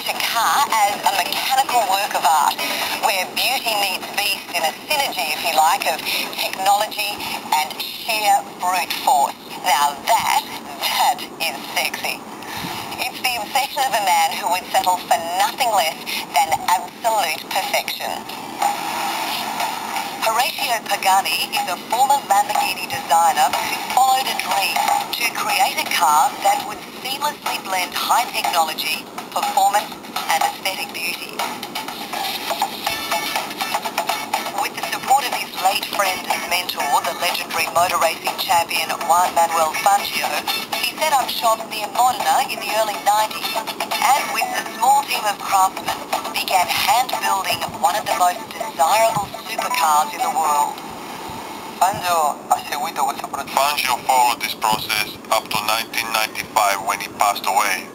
a car as a mechanical work of art, where beauty meets beast in a synergy, if you like, of technology and sheer brute force. Now that, that is sexy. It's the obsession of a man who would settle for nothing less than absolute perfection. Horacio Pagani is a former Lamborghini designer who followed a dream to create a car that would seamlessly blend high technology, performance and aesthetic beauty. With the support of his late friend and mentor, the legendary motor racing champion Juan Manuel Fangio, he set up shop near Modena in the early 90s and with a small team of craftsmen began hand-building one of the most desirable supercars in the world. Fangio followed this process up to 1995 when he passed away.